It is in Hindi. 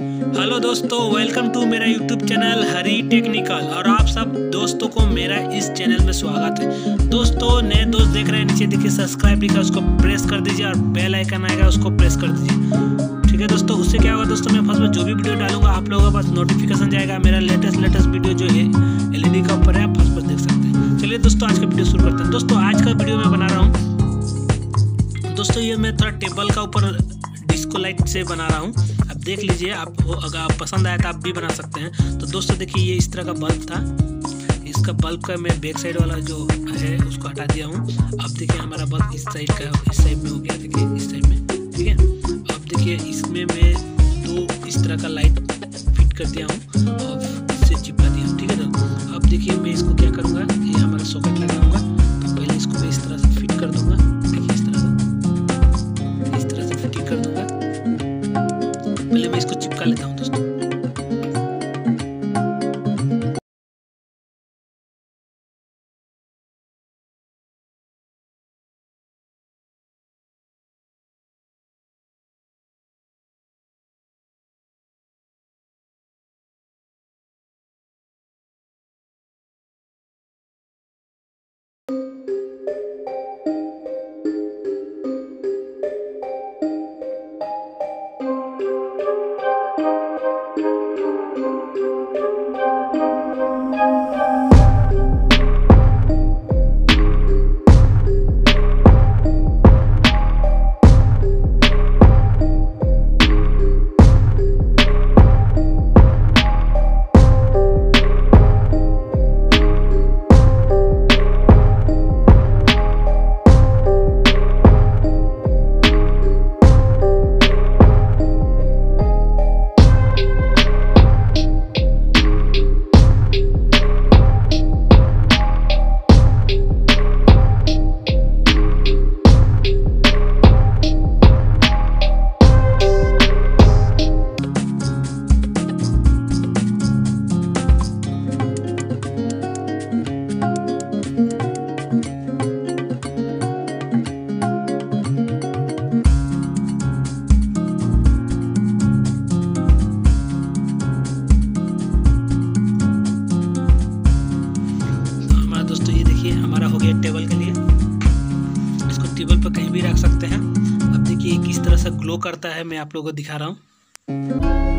हेलो दोस्तों वेलकम टू मेरा यूट्यूब चैनल हरी टेक्निकल और आप सब दोस्तों को मेरा इस चैनल में स्वागत है। दोस्तों, नए दोस्त देख रहे हैं, नीचे देखिए सब्सक्राइब लिखा उसको प्रेस कर दीजिए और बेल आइकन आएगा, उसको प्रेस कर दीजिए। ठीक है दोस्तों, उससे क्या होगा दोस्तों, मैं फ़र्स्ट में जो भी वीडियो डालूँगा, आप लोगों के पास नोटिफिकेशन जाएगा, मेरा लेटेस्ट लेटेस्ट वीडियो जो है एलईडी का ऊपर है, आप फ़र्स्ट पर देख सकते हैं। चलिए दोस्तों, आज का वीडियो शुरू करते हैं। दोस्तों, आज का वीडियो मैं बना रहा हूँ। दोस्तों, ये मैं थोड़ा टेबल का ऊपर डिस्को लाइट से बना रहा हूँ। अब देख लीजिए, आप अगर आप पसंद आया तो आप भी बना सकते हैं। तो दोस्तों, देखिए, ये इस तरह का बल्ब था। इसका बल्ब का मैं बैक साइड वाला जो है, उसको हटा दिया हूँ। अब देखिए, हमारा बल्ब इस साइड का, इस साइड में हो गया। देखिए, इस साइड में, ठीक है? अब देखिए, इसमें मैं दो इस तरह का लाइट फिट कर दिया हूँ। और इससे चिपका दिया हूँ, ठीक है ना? अब देखिए, मैं इसको क्या करूँगा? ये हमारा सॉकेट लगाऊँगा। तो पहले इसको मैं इस तरह से फिट कर दूँगा। गया टेबल के लिए। इसको टेबल पर कहीं भी रख सकते हैं। अब देखिए किस तरह से ग्लो करता है, मैं आप लोगों को दिखा रहा हूँ।